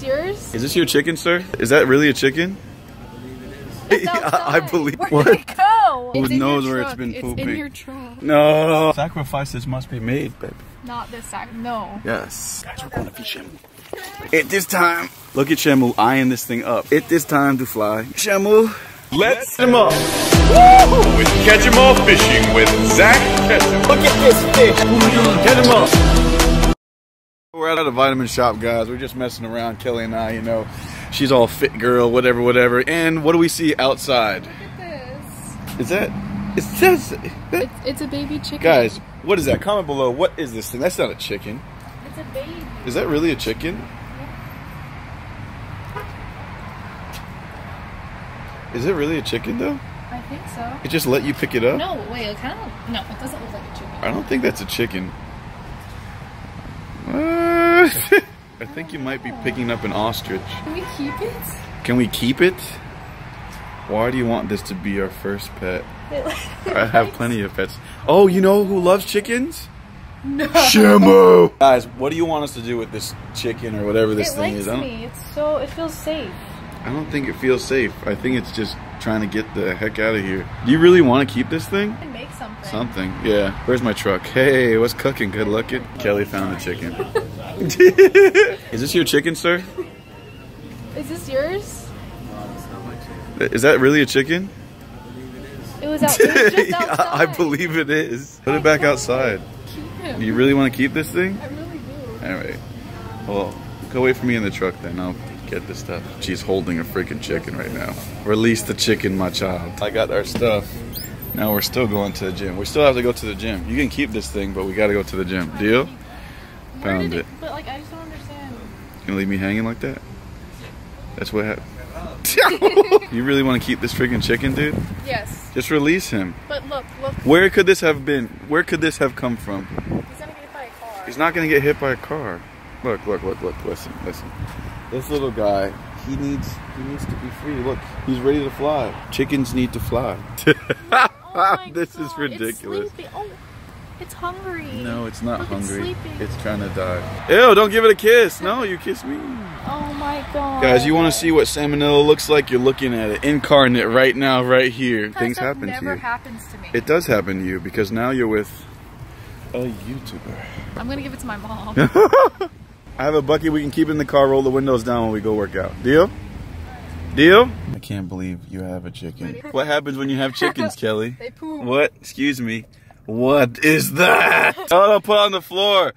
this yours? Is this your chicken, sir? Is that really a chicken? I believe It's I outside. believe. Where What? did it go? Who It's knows where it's been It's pooping? in your truck. No. Sacrifices must be made, baby. Not this side. No. Yes. Guys, we're going to feed Shamu. It this time. Look at Shamu eyeing this thing up. It this time to fly. Shamu. Let's him up. Woo! With Catch 'em All Fishing with Zak Catchem. Look at this fish. Get him up. We're out at a vitamin shop, guys. We're just messing around, Kelly and I, you know. She's all fit girl, whatever, whatever. And what do we see outside? Look at this. Is that, it says, It's, it's a baby chicken. guys, what is that? Comment below. What is this thing? That's not a chicken. It's a baby. Is that really a chicken? Yeah. Is it really a chicken though? I think so. It just let you pick it up? No, wait, it kind of. No, it doesn't look like a chicken. I don't think that's a chicken. I think you might be picking up an ostrich. Can we keep it? Can we keep it? Why do you want this to be our first pet? I have plenty of pets. Oh, you know who loves chickens? No. Shamu! Guys, what do you want us to do with this chicken or whatever this It thing likes is? I don't, me. It's so. It feels safe. I don't think it feels safe. I think it's just trying to get the heck out of here. Do you really want to keep this thing? I can make something. Something, yeah. Where's my truck? Hey, what's cooking? Good looking. Kelly found the chicken. is this your chicken, sir? Is this yours? Is that really a chicken? It was out. It was just outside. I believe it is. Put it back outside. Keep him. Do you really want to keep this thing? I really do. All right. Well, go wait for me in the truck then. I'll get this stuff. She's holding a freaking chicken right now. Release the chicken, my child. I got our stuff. Now we're still going to the gym. We still have to go to the gym. You can keep this thing, but we got to go to the gym. Deal? Found did it. But like, I just don't understand. You gonna leave me hanging like that? That's what happened. you really want to keep this freaking chicken, dude? Yes. Just release him. But look, look. Where could this have been? Where could this have come from? He's gonna get hit by a car. He's not gonna get hit by a car. Look, look, look, look, listen, listen. This little guy, he needs he needs to be free. Look, he's ready to fly. Chickens need to fly. Oh my this is ridiculous. It's. Oh, it's hungry. No, it's not Look, it's hungry. sleeping. It's trying to die. Ew, don't give it a kiss. No, you kiss me. Oh my god. Guys, you want to see what salmonella looks like? You're looking at it incarnate right now, right here. Guys, Things happen to you. never happens to me. It does happen to you because now you're with a YouTuber. I'm gonna give it to my mom. I have a bucket we can keep in the car, roll the windows down when we go work out. Deal? Deal? I can't believe you have a chicken. What happens when you have chickens, Kelly? they poop. What? Excuse me. What is that? Oh, no, put it on the floor.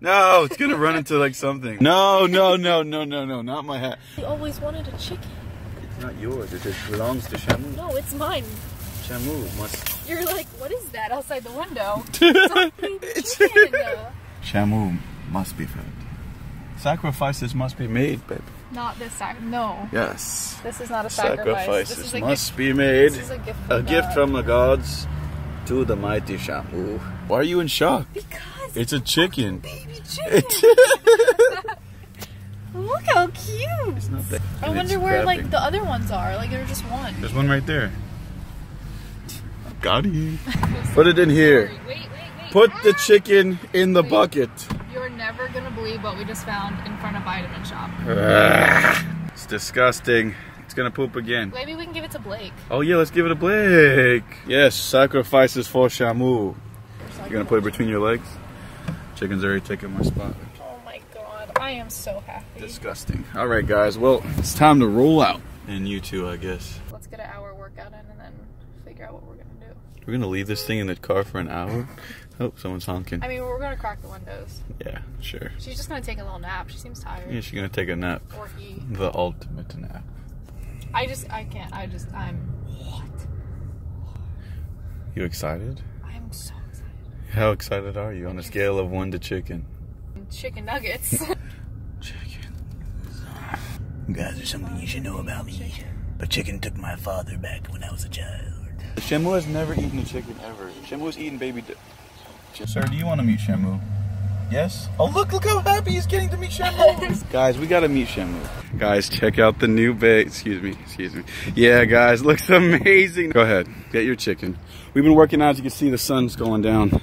No, it's gonna run into like something. No, no, no, no, no, no, not my hat. I always wanted a chicken. It's not yours. It just belongs to Shamu. No, it's mine. Shamu must. You're like, what is that outside the window? It's a chicken. Shamu must be fed. Sacrifices must be made, baby. Not this sac. No, Yes. this is not a sacrifice. This Sacrifices is a must gift. be made. This is a gift. A From gift from the gods to the mighty Shamu. Why are you in shock? Because It's a chicken. baby chicken. Look how cute. It's not that. I wonder it's where like the other ones are. Like they're just one. There's one right there. Got you. Put it in here. Wait, wait, wait. Put the ah! chicken in the bucket. You're never gonna believe what we just found in front of Vitamin Shoppe. Ah! It's disgusting. It's gonna poop again. Maybe we can give it to Blake. Oh yeah, let's give it a Blake. Yes, sacrifices for Shamu. You're gonna put it between your legs. Chicken's already taking my spot. Oh my god, I am so happy. Disgusting. All right, guys. Well, it's time to roll out. And you too, I guess. Let's get an hour workout in and then figure out what we're gonna do. We're gonna leave this thing in the car for an hour. Oh, someone's honking. I mean, we're gonna crack the windows. Yeah, sure. She's just gonna take a little nap. She seems tired. Yeah, she's gonna take a nap. Or he. The ultimate nap. I just, I can't. I just, I'm. What? You excited? I'm so excited. How excited are you on a scale of one to chicken? Chicken nuggets. Chicken. You Guys, there's something you should know about me. A chicken took my father back when I was a child. Shamu has never eaten a chicken ever. Shamu's eaten baby. Di- Sir, do you want to meet Shamu? Yes? Oh, look, look how happy he's getting to meet Shamu. guys, we got to meet Shamu. Guys, check out the new bait. Excuse me, excuse me. Yeah, guys, looks amazing. Go ahead, get your chicken. We've been working out. As you can see, the sun's going down.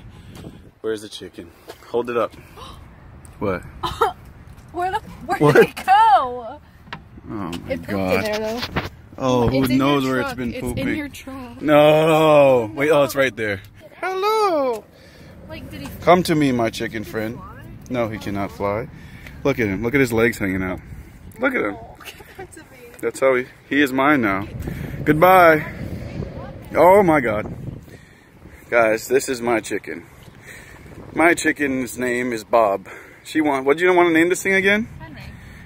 Where's the chicken? Hold it up. What? where the, where What? did it go? Oh it pooped God. there though. Oh, who It's knows your where it's been It's pooping? in your truck. No. Wait, oh, it's right there. Hello. Like, did he? Come to me, my chicken friend. No, he cannot fly. Look at him. Look at his legs hanging out. Look at him. That's how he, he is mine now. Goodbye. Oh my God. Guys, this is my chicken. My chicken's name is Bob. She want, what do you want to name this thing again? Henry,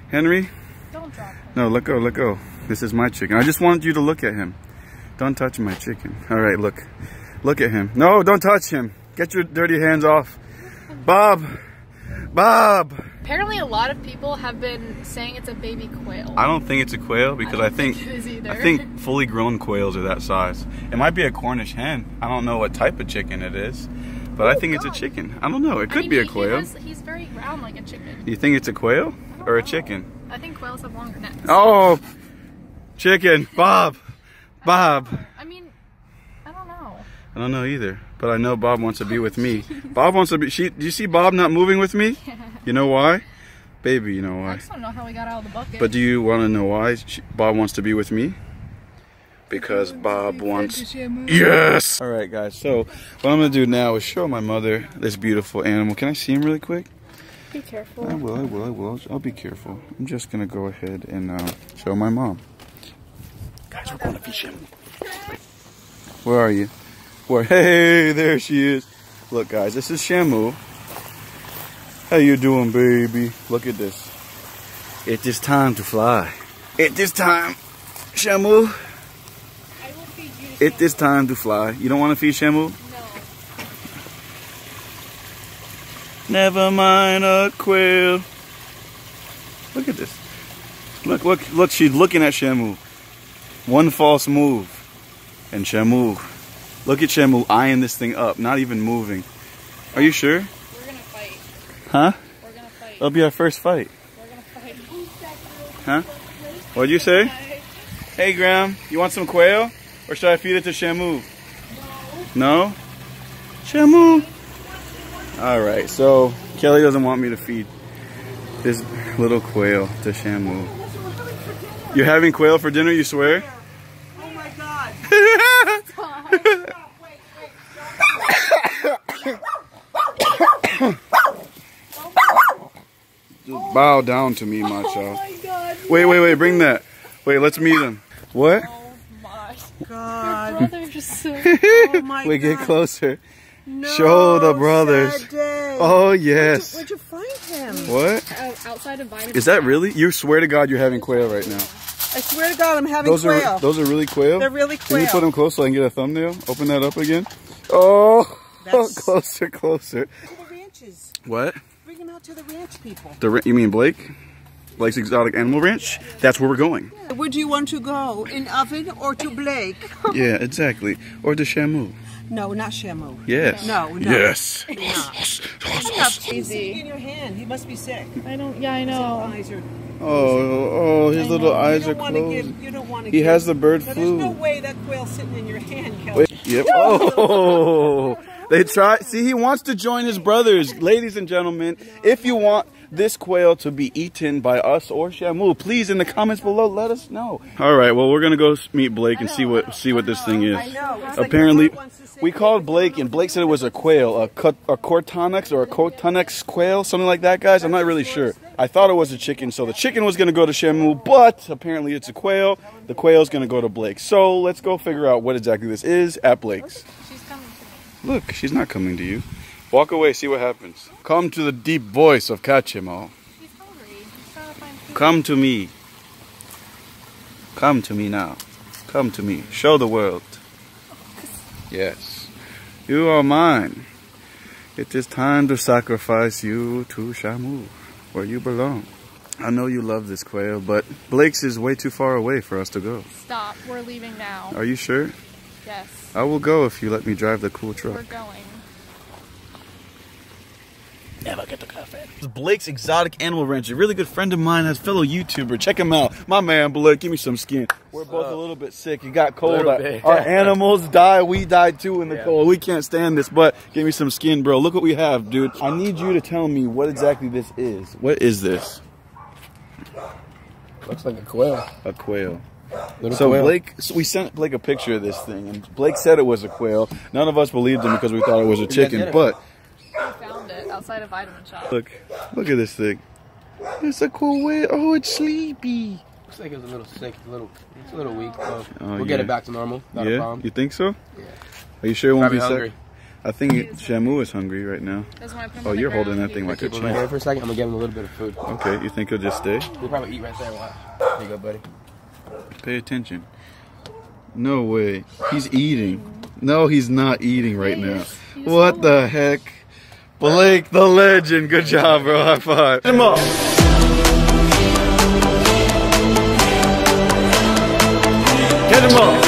Henry? don't drop him. No, let go, let go. This is my chicken. I just wanted you to look at him. Don't touch my chicken. All right, look. Look at him. No, don't touch him. Get your dirty hands off. Bob. Bob. Apparently, a lot of people have been saying it's a baby quail. I don't think it's a quail because I, don't think, think it is either. I think fully grown quails are that size. It might be a Cornish hen. I don't know what type of chicken it is, but I oh, think it's a chicken. I don't know. It I could mean, be a he- he quail. has- he's very round like a chicken. You think it's a quail or a oh, chicken? I think quails have longer necks. Oh, chicken. Bob. Bob. I mean, I don't know. I don't know either, but I know Bob wants to be with me. Bob wants to be. She, do you see Bob not moving with me? You know why? Baby, you know I why. just don't know how we got out of the bucket. But do you want to know why she, Bob wants to be with me? Because Bob wants. Yes. All right, guys. So what I'm gonna do now is show my mother this beautiful animal. Can I see him really quick? be careful. I will. I will. I will. I'll, I'll be careful. I'm just gonna go ahead and uh, show my mom. Guys, we're going to fish him. Where are you? Where? Hey, there she is. Look, guys, this is Shamu. How you doing, baby? Look at this. It is time to fly. It is time, Shamu. I will feed you. It is time to fly. You don't want to feed Shamu? No. Never mind a quail. Look at this. Look, look, look, she's looking at Shamu. One false move. And Shamu. Look at Shamu eyeing this thing up, not even moving. Are you sure? We're gonna fight. Huh? We're gonna fight. That'll be our first fight. We're gonna fight. Huh? What'd you say? Hey, Graham, you want some quail? Or should I feed it to Shamu? No. No? Shamu? Alright, so Kelly doesn't want me to feed this little quail to Shamu. You're having quail for dinner, you swear? Oh my god. Just bow down to me, oh my child. Oh god. Wait, wait, wait, bring that. Wait, let's meet him. What? Oh my. God. Brother just so. Oh my Wait, get closer. No, Show the brothers. sad day. Oh, yes. Where'd you find him? What? Out- outside of vitamin. Is that really? You swear to God you're having quail right now. I swear to God, I'm having Those quail. are those are really quail. They're really quail. Can you put them close so I can get a thumbnail? Open that up again. Oh, That's- closer, closer. to the ranches. What? Bring them out to the ranch people. The ra- you mean Blake? Blake's Exotic Animal Ranch? That's where we're going. Would you want to go in oven or to Blake? Yeah, exactly. Or to Shamu. No, not Shamu. Yes. No, no. Yes. Enough. Easy. in your hand. He must be sick. I don't. Yeah, I His know. Oh, oh, his little eyes are don't want to closed. give. You don't want to. He has the bird But flu. There's no way that quail's sitting in your hand, Kelly. Wait, yep. Oh, they try. See, he wants to join his brothers. Ladies and gentlemen, if you want this quail to be eaten by us or Shamu, please in the comments below let us know. All right. Well, we're gonna go meet Blake and see what see what this thing is. I know. It's like Apparently, the dog wants to say we called Blake and Blake said it was a quail, a cut, a cortonix or a cotonex quail, something like that, guys. I'm not really sure. I thought it was a chicken, so the chicken was gonna go to Shamu, but apparently it's a quail. The quail's gonna go to Blake. So let's go figure out what exactly this is at Blake's. She's coming to me. Look, she's not coming to you. Walk away, see what happens. Come to the deep voice of Kachimo. She's hungry. She's trying to find food. Come to me. Come to me now. Come to me. Show the world. Yes. You are mine. It is time to sacrifice you to Shamu, where you belong. I know you love this quail, but Blake's is way too far away for us to go. Stop. We're leaving now. Are you sure? Yes. I will go if you let me drive the cool truck. We're going. Never get the coffee. Blake's Exotic Animal Ranch, a really good friend of mine, has fellow YouTuber. Check him out. My man Blake, give me some skin. We're both a little bit sick. It got cold. Our, our animals die. We died too in the cold. We can't stand this, but give me some skin, bro. Look what we have, dude. I need you to tell me what exactly this is. What is this? Looks like a quail. A quail. Little So quail. Blake, so we sent Blake a picture of this thing, and Blake said it was a quail. None of us believed him because we thought it was a chicken. But I found it outside a vitamin shop. look, look at this thing. It's a quail. Oh, it's sleepy. Looks like it's a little sick, a little, it's a little weak. So Oh, we'll get it back to normal. Not a yeah, problem. you think so? Yeah. Are you sure it won't Probably be hungry. sick? I think it, Shamu is hungry right now. That's when I put him Oh, you're holding that thing like a Keep him right champ. for a second. I'm gonna give him a little bit of food. Okay, you think he'll just stay? He'll probably eat right there. Watch. There you go, buddy. Pay attention. No way. He's eating. No, he's not eating right now. is. He was What the heck? Blake the legend. Good job, bro. High five. Get him up. Get him up.